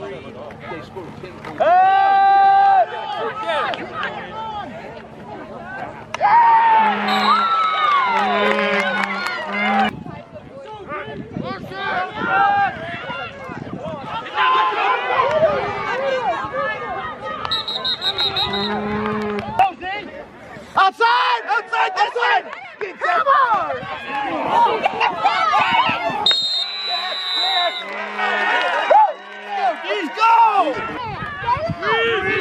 They scored 10 points. Outside! Outside! Outside! Come on! Go!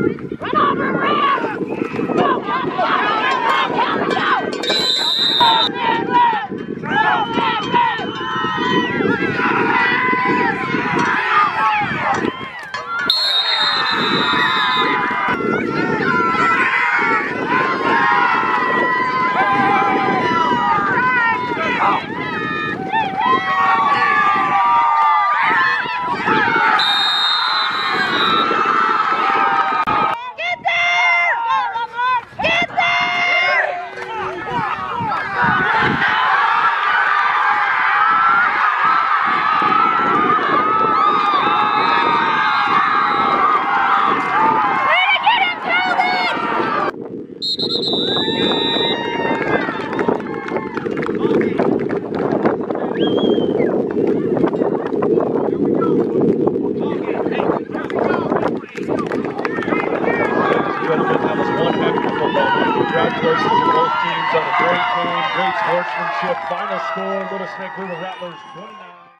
Run over, Ram! Sportsmanship. Final score, Little Snake River Rattlers 29.